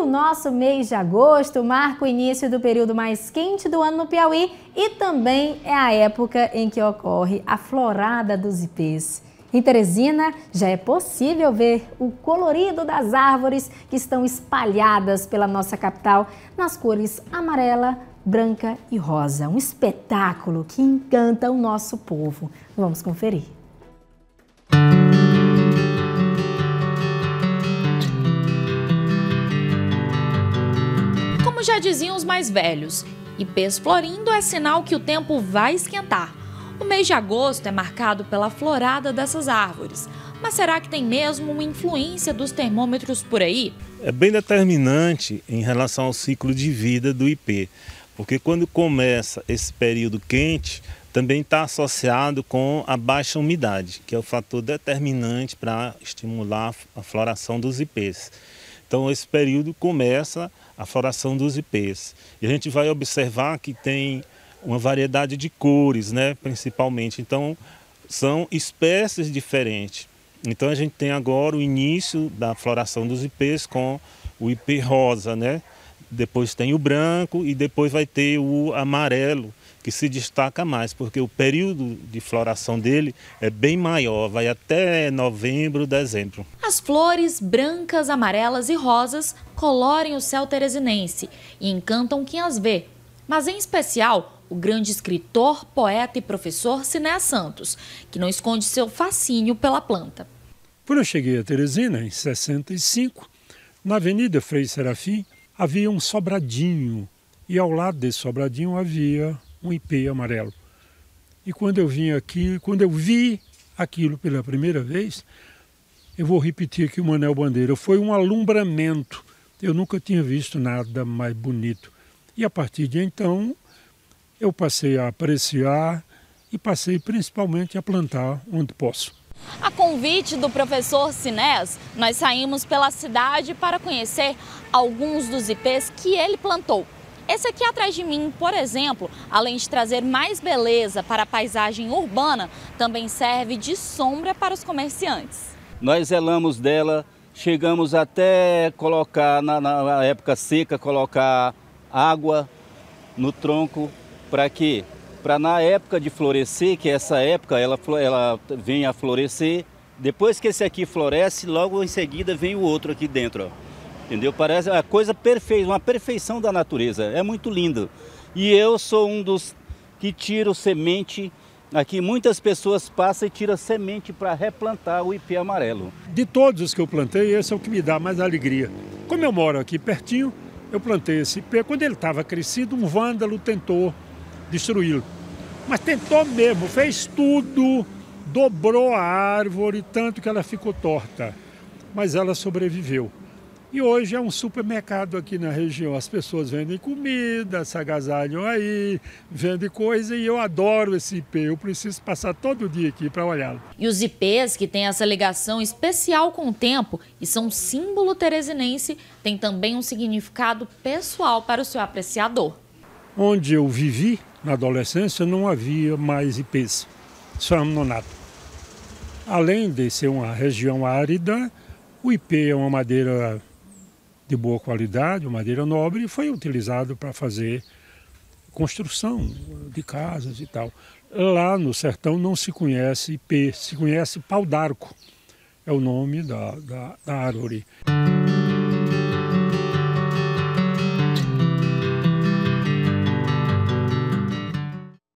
o nosso mês de agosto marca o início do período mais quente do ano no Piauí e também é a época em que ocorre a florada dos ipês. Em Teresina, já é possível ver o colorido das árvores que estão espalhadas pela nossa capital nas cores amarela, branca e rosa. Um espetáculo que encanta o nosso povo. Vamos conferir. Como já diziam os mais velhos, ipês florindo é sinal que o tempo vai esquentar. O mês de agosto é marcado pela florada dessas árvores. Mas será que tem mesmo uma influência dos termômetros por aí? É bem determinante em relação ao ciclo de vida do IP, porque quando começa esse período quente, também está associado com a baixa umidade, que é o fator determinante para estimular a floração dos IPs. Então, esse período começa a floração dos IPs. E a gente vai observar que tem uma variedade de cores, né, principalmente. Então, são espécies diferentes. Então, a gente tem agora o início da floração dos ipês com o ipê rosa, né? Depois tem o branco e depois vai ter o amarelo, que se destaca mais, porque o período de floração dele é bem maior, vai até novembro, dezembro. As flores brancas, amarelas e rosas colorem o céu teresinense e encantam quem as vê. Mas em especial, o grande escritor, poeta e professor Siné Santos, que não esconde seu fascínio pela planta. Quando eu cheguei a Teresina, em 65, na Avenida Frei Serafim, havia um sobradinho, e ao lado desse sobradinho havia um ipê amarelo. E quando eu vim aqui, quando eu vi aquilo pela primeira vez, eu vou repetir aqui o Manel Bandeira, foi um alumbramento. Eu nunca tinha visto nada mais bonito. E a partir de então, eu passei a apreciar e passei principalmente a plantar onde posso. A convite do professor Sinés, nós saímos pela cidade para conhecer alguns dos ipês que ele plantou. Esse aqui atrás de mim, por exemplo, além de trazer mais beleza para a paisagem urbana, também serve de sombra para os comerciantes. Nós zelamos dela, chegamos até colocar, na, na época seca, colocar água no tronco para quê? Para na época de florescer, que é essa época ela, ela vem a florescer, depois que esse aqui floresce, logo em seguida vem o outro aqui dentro. Ó. Entendeu? Parece a coisa perfeita, uma perfeição da natureza. É muito lindo. E eu sou um dos que tiro semente Aqui muitas pessoas passam e tiram semente para replantar o ipê amarelo. De todos os que eu plantei, esse é o que me dá mais alegria. Como eu moro aqui pertinho, eu plantei esse ipê. Quando ele estava crescido, um vândalo tentou destruí-lo. Mas tentou mesmo, fez tudo, dobrou a árvore, tanto que ela ficou torta. Mas ela sobreviveu. E hoje é um supermercado aqui na região. As pessoas vendem comida, se agasalham aí, vendem coisa e eu adoro esse IP. Eu preciso passar todo dia aqui para olhá-lo. E os IPs, que têm essa ligação especial com o tempo e são símbolo teresinense, têm também um significado pessoal para o seu apreciador. Onde eu vivi, na adolescência, não havia mais IPs, só amnonato. Além de ser uma região árida, o IP é uma madeira de boa qualidade, madeira nobre, e foi utilizado para fazer construção de casas e tal. Lá no sertão não se conhece IP, se conhece pau d'arco, é o nome da, da, da árvore.